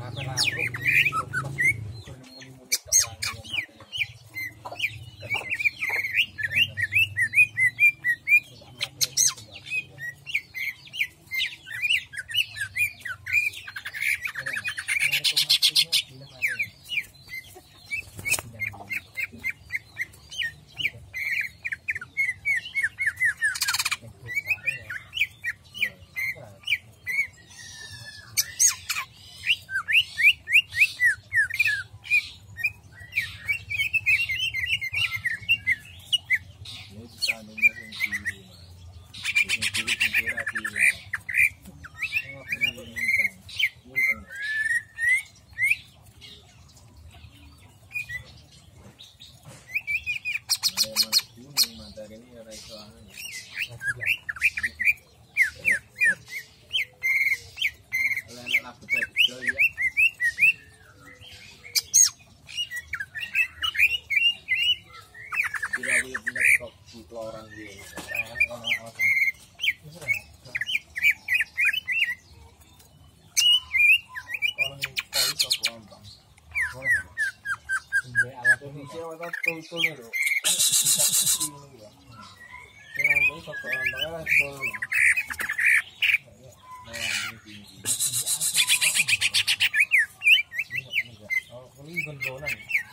Kenapa? Nunggu yang biru. Yang biru rapi lah. Tengok ini gunung matahari ini. Kalau jadi ya. Tidak dia pelorang kloran gitu. Ini bendolan ya.